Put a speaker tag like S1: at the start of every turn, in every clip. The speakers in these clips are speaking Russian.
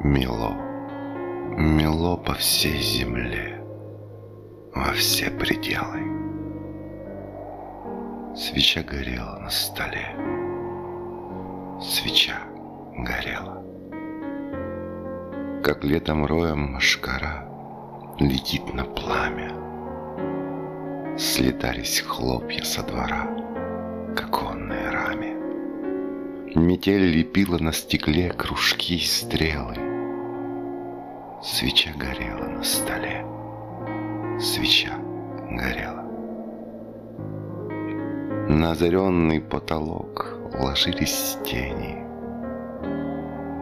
S1: Мело, мело по всей земле, во все пределы. Свеча горела на столе, свеча горела. Как летом роем машкара летит на пламя. Слетались хлопья со двора, как онной раме. Метель лепила на стекле кружки и стрелы. Свеча горела на столе, свеча горела. На озаренный потолок ложились тени.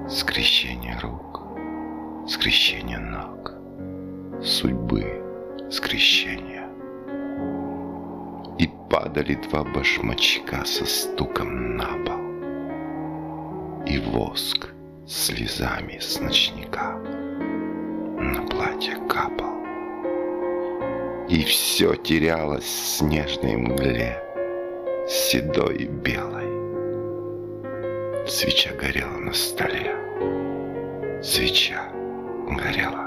S1: Скрещение рук, скрещение ног, судьбы скрещения. И падали два башмачка со стуком на пол. И воск слезами с ночника на платье капал. И все терялось в снежной мгле, седой и белой. Свеча горела на столе, свеча горела.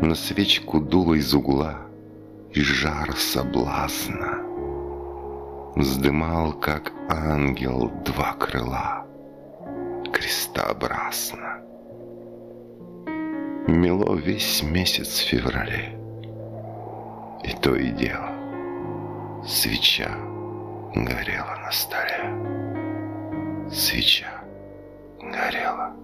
S1: На свечку дуло из угла, и жар соблазна Вздымал, как ангел, два крыла, крестообразно. Мело весь месяц в феврале, и то и дело, свеча горела на столе. Свеча горела.